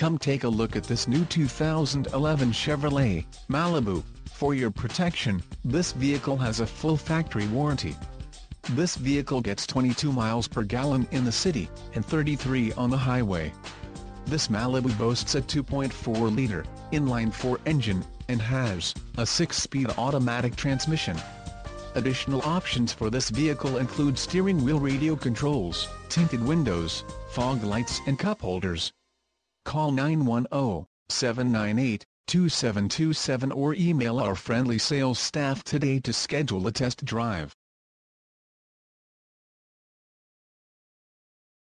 Come take a look at this new 2011 Chevrolet Malibu. For your protection, this vehicle has a full factory warranty. This vehicle gets 22 miles per gallon in the city, and 33 on the highway. This Malibu boasts a 2.4-liter, inline-4 engine, and has a 6-speed automatic transmission. Additional options for this vehicle include steering wheel radio controls, tinted windows, fog lights and cup holders. Call 910-798-2727 or email our friendly sales staff today to schedule a test drive.